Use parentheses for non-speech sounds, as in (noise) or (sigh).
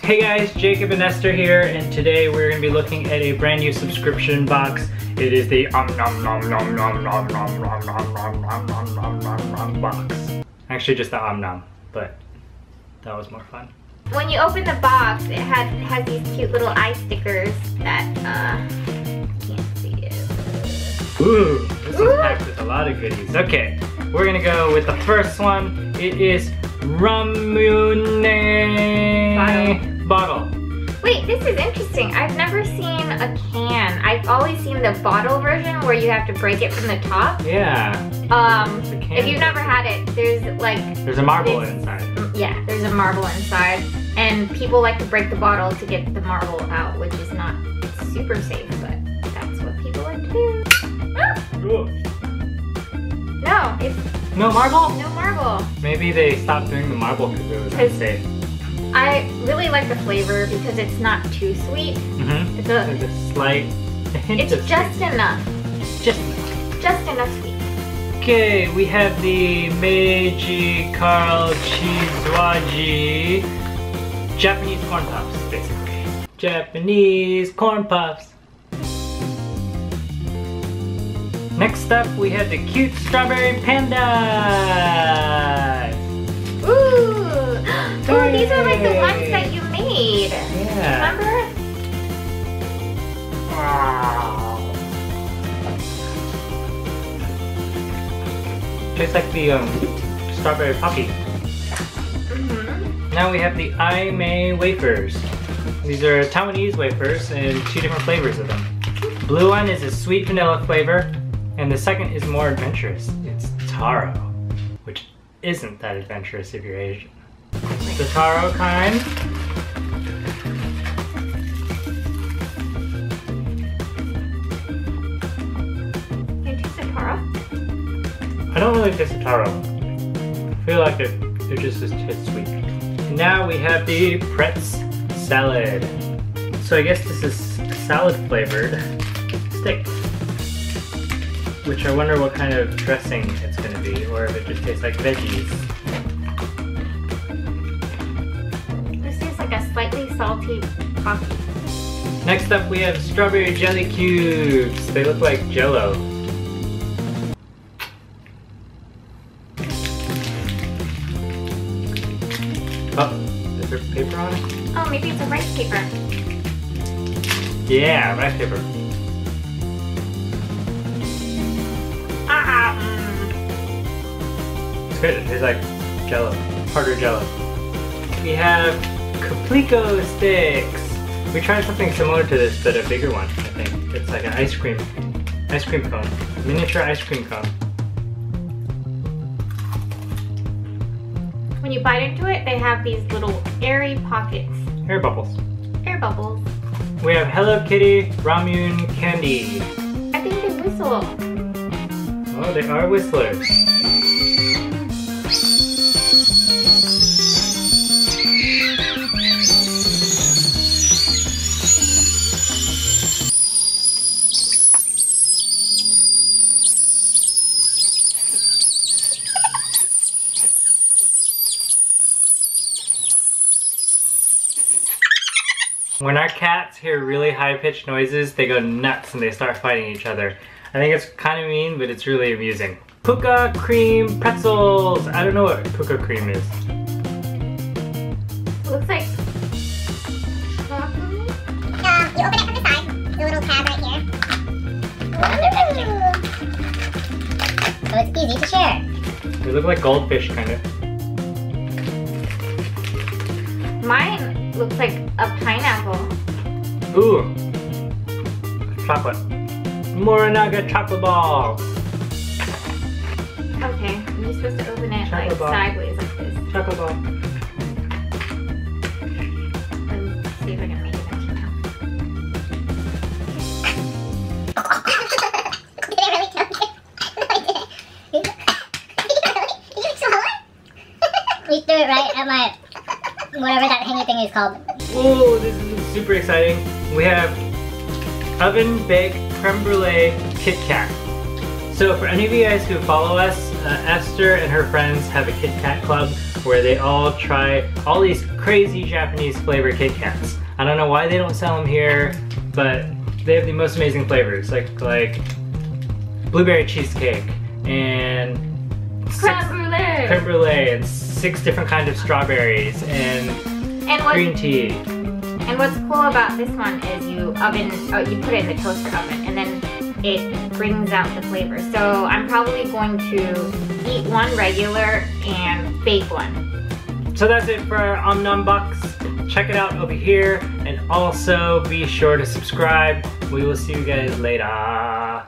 Hey guys, Jacob and Esther here, and today we're going to be looking at a brand new subscription box. It is the Om Nom Nom Nom Nom Nom Nom Nom Nom Nom Nom Nom Nom Nom Nom box. Actually just the Om Nom, but that was more fun. When you open the box, it has, has these cute little eye stickers that, uh, can't see it. Ooh, this is packed with a lot of goodies. Okay, we're gonna go with the first one. It is Ramune bottle. Wait, this is interesting. I've never seen a can. I've always seen the bottle version where you have to break it from the top. Yeah. Um, if you've never had it, there's like, There's a marble inside. yeah, there's a marble inside. And people like to break the bottle to get the marble out, which is not super safe, but that's what people like to do. Ah, no, it's No marble? no marble. Maybe they stopped doing the marble because it was unsafe. I really like the flavor because it's not too sweet. Mm-hmm. It's a, There's a slight a hint it's just sweet. enough, just enough. just enough sweet. Okay, we have the Meiji Karl Chizuaji Japanese corn puffs, basically. Japanese corn puffs. Next up, we have the cute strawberry panda. Ooh, oh, these are like the ones that you made. Yeah. Remember? Wow. Tastes like the um, strawberry Pocky. Mm-hmm. Now we have the I Mei wafers. These are Taiwanese wafers and two different flavors of them. Blue one is a sweet vanilla flavor, and the second is more adventurous. It's taro, which isn't that adventurous if you're Asian. The taro kind. Can you taste taro? I don't really taste the taro. I feel like it, it just is tastes sweet. Now we have the Pretz salad. So I guess this is salad flavored (laughs) steak. Which I wonder what kind of dressing it's gonna be, or if it just tastes like veggies. This tastes like a slightly salty coffee. Next up we have strawberry jelly cubes. They look like jello. Oh, is there paper on it? Oh, maybe it's a rice paper. Yeah, rice paper. It's good. It tastes like jello. Harder jello. We have Caplico sticks. We tried something similar to this, but a bigger one, I think. It's like an ice cream. Ice cream cone. Miniature ice cream cone. When you bite into it, they have these little airy pockets. Air bubbles. Air bubbles. We have Hello Kitty Ramune candy. I think they whistle. Oh, they are whistlers. When our cats hear really high-pitched noises, they go nuts and they start fighting each other. I think it's kind of mean, but it's really amusing. Pucca cream pretzels! I don't know what Pucca cream is. It looks like chocolate. Um, you open it from the side, the little tab right here. Under. So it's easy to share. They look like goldfish, kind of. Mine looks like a pineapple. Ooh! Chocolate. Morinaga chocolate ball! Okay, you're supposed to open it like Chocolate bar. sideways like this. Chocolate ball. Let's see if I can make it into now. Did I really tell you? No, I didn't. Did you really? Did you swallow it? we threw it right at my, whatever that hangy thing is called. Ooh, this is super exciting. We have oven baked creme brulee Kit Kat. So for any of you guys who follow us, uh, Esther and her friends have a Kit Kat club where they all try all these crazy Japanese flavor Kit Kats. I don't know why they don't sell them here, but they have the most amazing flavors, like like blueberry cheesecake and Creme brulee. creme brulee and six different kinds of strawberries and And green tea. And what's cool about this one is you oven oh you put it in the toaster oven and then it brings out the flavor. So I'm probably going to eat one regular and bake one. So that's it for our Om Nom Box. Check it out over here and also be sure to subscribe. We will see you guys later.